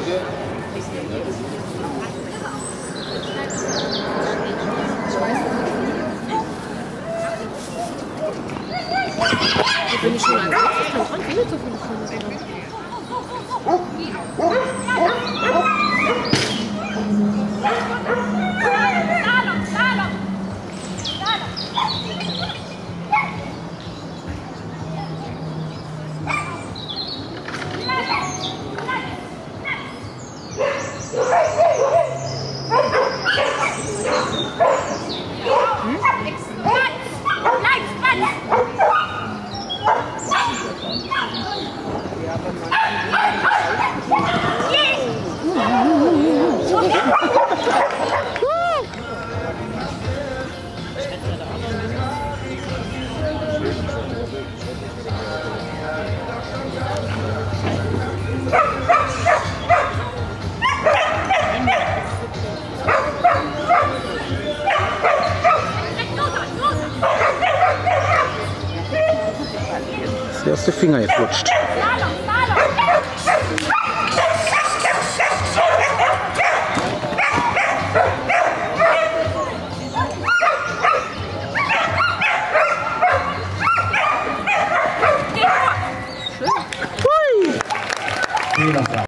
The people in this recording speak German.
Ik ben Ich bin schon mal. Ik kann schon viele zu finden. Der erste Finger geflutscht. Mira.